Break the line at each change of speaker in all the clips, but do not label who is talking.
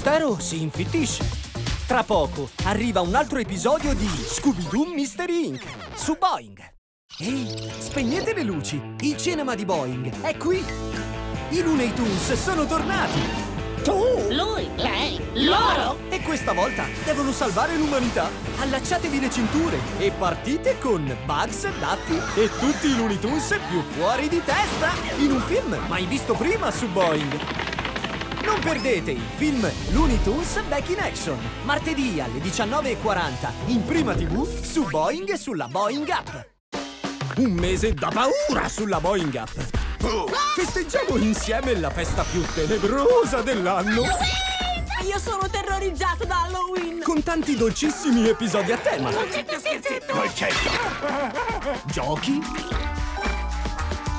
mistero si infittisce. Tra poco arriva un altro episodio di Scooby-Doo Mystery Inc. su Boeing. Ehi, spegnete le luci! Il cinema di Boeing è qui! I Looney Tunes sono tornati!
Tu? Lui? Lei? Loro?
E questa volta devono salvare l'umanità! Allacciatevi le cinture e partite con Bugs, Daffy e tutti i Looney Tunes più fuori di testa! In un film mai visto prima su Boeing! Non perdete il film Looney Tunes Back in Action, martedì alle 19.40 in prima tv su Boeing e sulla Boeing App. Un mese da paura sulla Boeing App. Festeggiamo insieme la festa più tenebrosa dell'anno.
Io sono terrorizzato da Halloween!
Con tanti dolcissimi episodi a tema.
Dolcetto!
Giochi.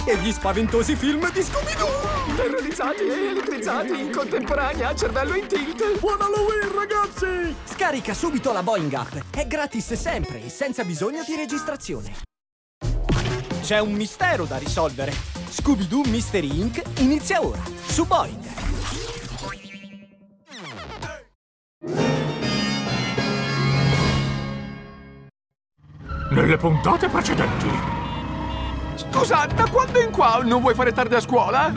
E gli spaventosi film di Scooby-Doo.
Terrorizzati e elettrizzati in contemporanea, cervello in tilt!
Buon Halloween, ragazzi! Scarica subito la Boeing App. È gratis sempre e senza bisogno di registrazione. C'è un mistero da risolvere. Scooby-Doo Mystery Inc. inizia ora su Boeing.
Nelle puntate precedenti.
Scusa, da quando in qua non vuoi fare tardi a scuola?